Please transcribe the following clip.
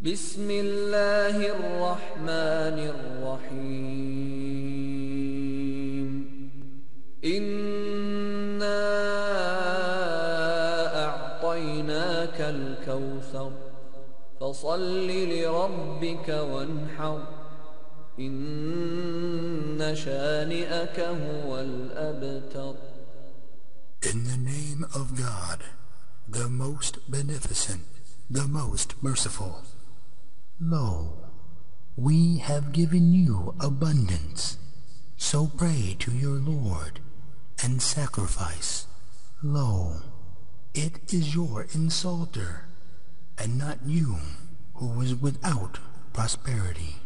بسم الله الرحمن الرحيم. إنا أعطيناك الكوثر. فصل لربك وانحر. إن شانئك هو الأبتر. In the name of God, the most beneficent, the most merciful. Lo, we have given you abundance, so pray to your Lord and sacrifice. Lo, it is your insulter, and not you who is without prosperity.